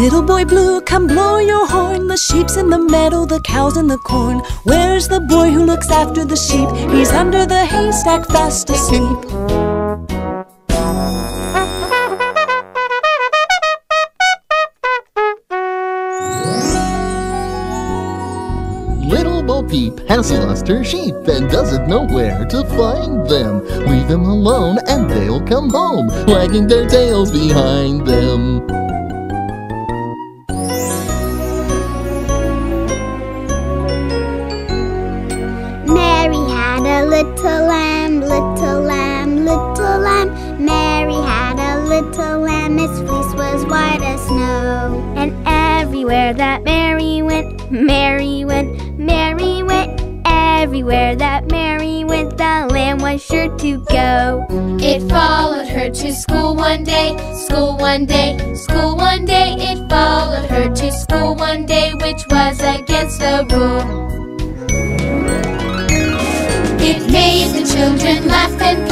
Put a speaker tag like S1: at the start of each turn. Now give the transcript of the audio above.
S1: Little boy blue, come blow your horn. The sheep's in the meadow, the cow's in the corn. Where's the boy who looks after the sheep? He's under the haystack, fast asleep.
S2: Little Bo Peep has lost her sheep and doesn't know where to find them. Leave them alone and they'll come home, wagging their tails behind them.
S3: Its fleece was white as snow.
S4: And everywhere that Mary went, Mary went, Mary went. Everywhere that Mary went, the lamb was sure to go.
S5: It followed her to school one day, school one day, school one day. It followed her to school one day, which was against the rule. It made the children laugh and